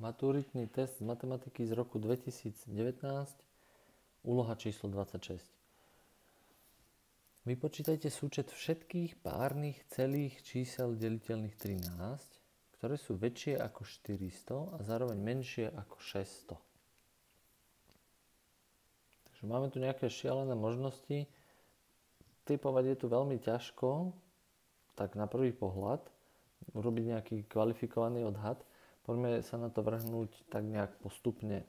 Maturitný test z matematiky z roku 2019, úloha číslo 26. Vypočítajte súčet všetkých párnych celých čísel deliteľných 13, ktoré sú väčšie ako 400 a zároveň menšie ako 600. Takže máme tu nejaké šialené možnosti. Typovať je tu veľmi ťažko, tak na prvý pohľad, urobiť nejaký kvalifikovaný odhad, Poďme sa na to vrhnúť tak nejak postupne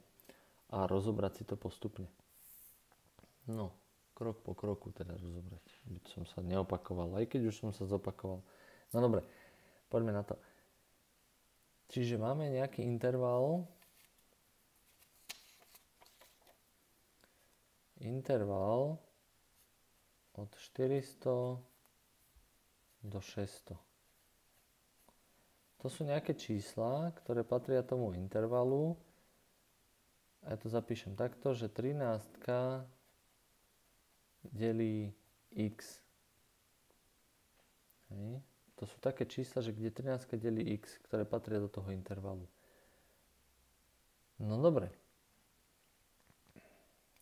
a rozobrať si to postupne. No, krok po kroku teda rozobrať, aby som sa neopakoval, aj keď už som sa zopakoval. No dobre, poďme na to. Čiže máme nejaký interval, interval od 400 do 600. To sú nejaké čísla, ktoré patria tomu intervalu. A ja to zapíšem takto, že 13 delí x. Hej. To sú také čísla, že kde 13 delí x, ktoré patria do toho intervalu. No dobre.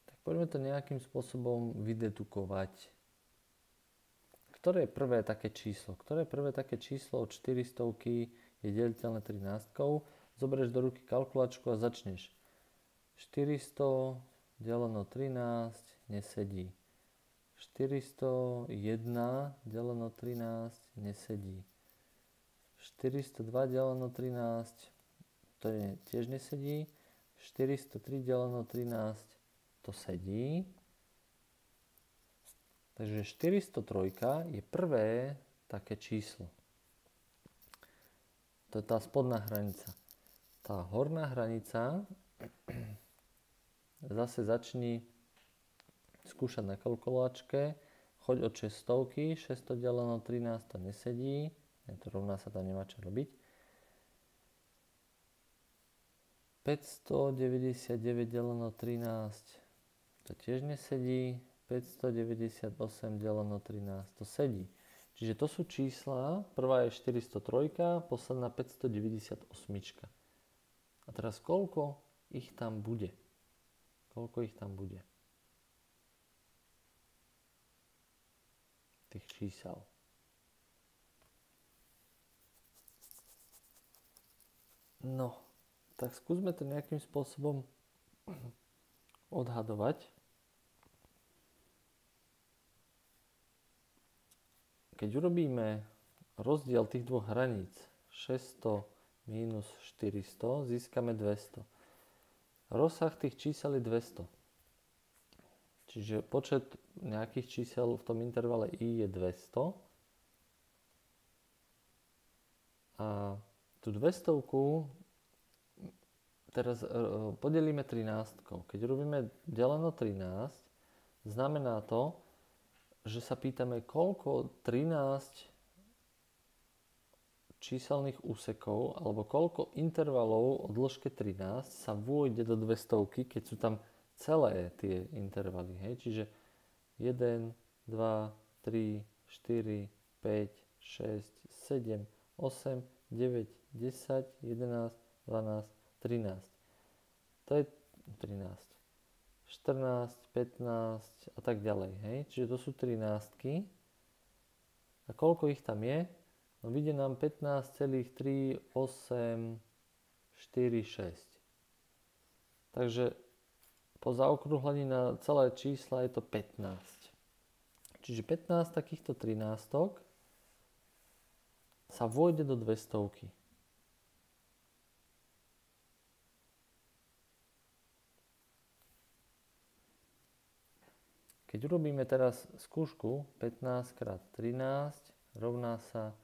Tak poďme to nejakým spôsobom vydedukovať. Ktoré je prvé také číslo? Ktoré je prvé také číslo od 400 je deliteľné 13. Zoberieš do ruky kalkulačku a začneš. 400 deleno 13 nesedí. 401 deleno 13 nesedí. 402 deleno 13 to je, tiež nesedí. 403 deleno 13 to sedí. Takže 403 je prvé také číslo. To je tá spodná hranica. Tá horná hranica zase začni skúšať na kalkulačke, choď od 600, 600 deleno 13 to nesedí, to rovná sa tam nemá čo robiť. 599 deleno 13 to tiež nesedí, 598 deleno 13 to sedí. Čiže to sú čísla, prvá je 403, posledná 598. A teraz koľko ich tam bude? Koľko ich tam bude? Tých čísel. No, tak skúsme to nejakým spôsobom odhadovať. Keď urobíme rozdiel tých dvoch hraníc 600 minus 400, získame 200. Rozsah tých čísel je 200. Čiže počet nejakých čísel v tom intervale i je 200. A tú 200 teraz e, podelíme 13. Keď robíme deleno 13, znamená to, že sa pýtame, koľko 13 číselných úsekov alebo koľko intervalov o dĺžke 13 sa vôjde do 200, keď sú tam celé tie intervaly. Hej? Čiže 1, 2, 3, 4, 5, 6, 7, 8, 9, 10, 11, 12, 13. To je 13. 14, 15 a tak ďalej. Hej? Čiže to sú 13. A koľko ich tam je? No vyjde nám 15,3, 8, 4, 6. Takže po zaokrúhlení na celé čísla je to 15. Čiže 15 takýchto 13 sa vojde do 200. Keď urobíme teraz skúšku 15 x 13 rovná sa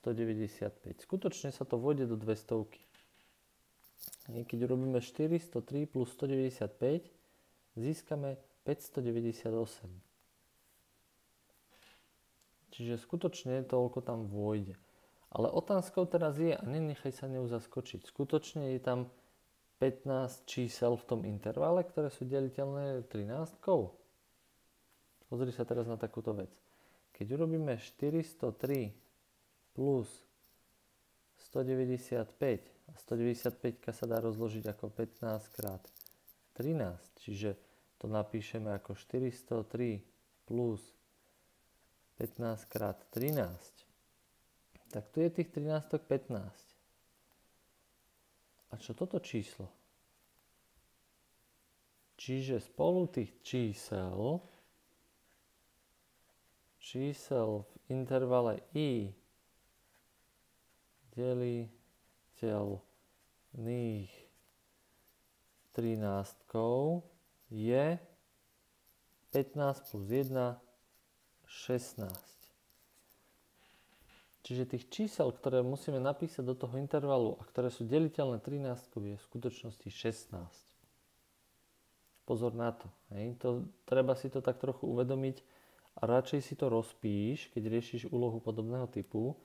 195. Skutočne sa to vôjde do 200. Keď urobíme 403 plus 195, získame 598. Čiže skutočne toľko tam vôjde. Ale otázkou teraz je, a nenechaj sa ňou zaskočiť, skutočne je tam 15 čísel v tom intervale, ktoré sú deliteľné 13. Pozri sa teraz na takúto vec. Keď urobíme 403 plus 195. A 195 sa dá rozložiť ako 15 krát 13. Čiže to napíšeme ako 403 plus 15 krát 13. Tak tu je tých 13 15. A čo toto číslo? Čiže spolu tých čísel čísel v intervale i deliteľných 13 je 15 plus 1 16. Čiže tých čísel, ktoré musíme napísať do toho intervalu a ktoré sú deliteľné 13, je v skutočnosti 16. Pozor na to. Hej. to. Treba si to tak trochu uvedomiť a radšej si to rozpíš, keď riešiš úlohu podobného typu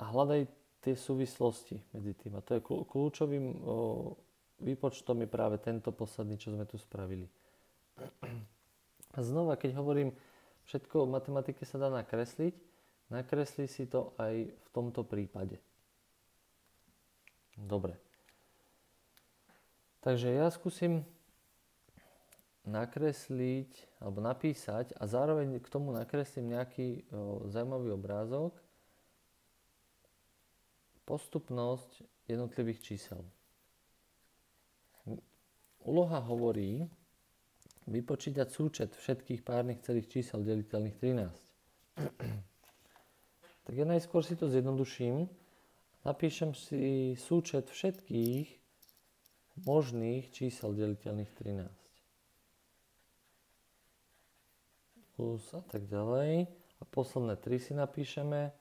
a hľadaj tie súvislosti medzi tým. A to je kľúčovým o, výpočtom je práve tento posledný, čo sme tu spravili. A znova, keď hovorím, všetko v matematike sa dá nakresliť, nakresli si to aj v tomto prípade. Dobre. Takže ja skúsim nakresliť alebo napísať a zároveň k tomu nakreslím nejaký o, zaujímavý obrázok. Postupnosť jednotlivých čísel. Úloha hovorí vypočítať súčet všetkých párnych celých čísel deliteľných 13. tak ja najskôr si to zjednoduším. Napíšem si súčet všetkých možných čísel deliteľných 13. Plus a tak ďalej. A posledné 3 si napíšeme.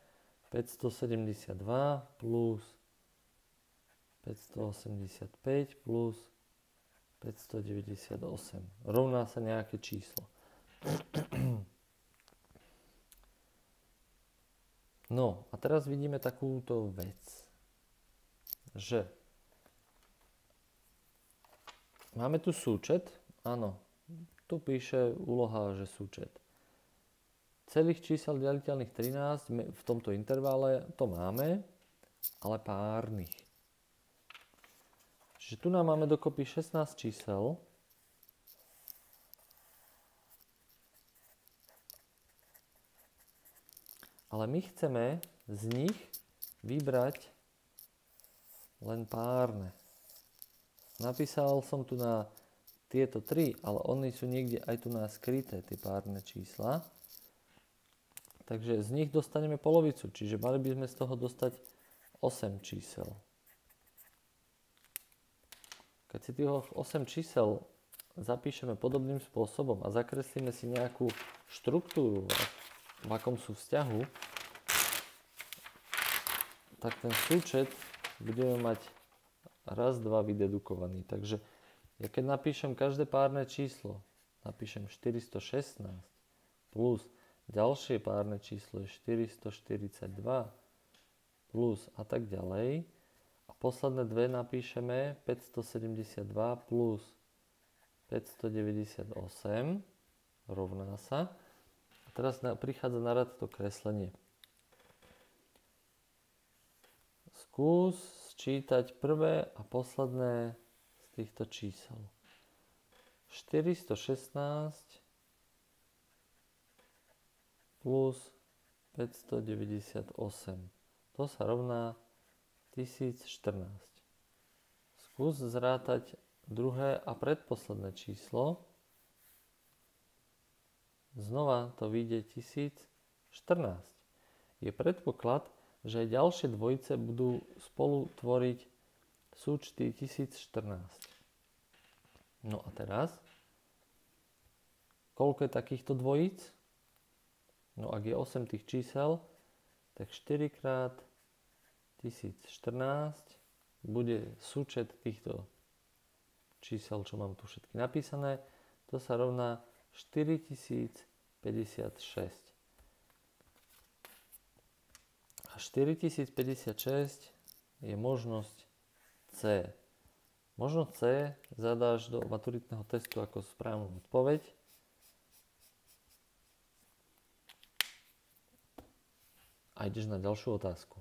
572 plus 585 plus 598. Rovná sa nejaké číslo. No a teraz vidíme takúto vec, že máme tu súčet, áno, tu píše úloha, že súčet. Celých čísel deliteľných 13 v tomto intervale to máme, ale párnych. Čiže tu nám máme dokopy 16 čísel. Ale my chceme z nich vybrať len párne. Napísal som tu na tieto tri, ale oni sú niekde aj tu na skryté, tie párne čísla. Takže z nich dostaneme polovicu, čiže mali by sme z toho dostať 8 čísel. Keď si tých 8 čísel zapíšeme podobným spôsobom a zakreslíme si nejakú štruktúru, v akom sú vzťahu, tak ten súčet budeme mať raz, dva vydedukovaný. Takže ja keď napíšem každé párne číslo, napíšem 416 plus ďalšie párne číslo je 442 plus a tak ďalej, posledné dve napíšeme 572 plus 598 rovná sa. A teraz prichádza na rad to kreslenie. Skús sčítať prvé a posledné z týchto čísel. 416 plus 598. To sa rovná 1014. Skús zrátať druhé a predposledné číslo. Znova to vyjde 1014. Je predpoklad, že ďalšie dvojice budú spolu tvoriť súčty 1014. No a teraz, koľko je takýchto dvojíc? No ak je 8 tých čísel, tak 4 krát 1014 bude súčet týchto čísel, čo mám tu všetky napísané, to sa rovná 4056. A 4056 je možnosť C. Možnosť C zadáš do maturitného testu ako správnu odpoveď. A ideš na ďalšiu otázku.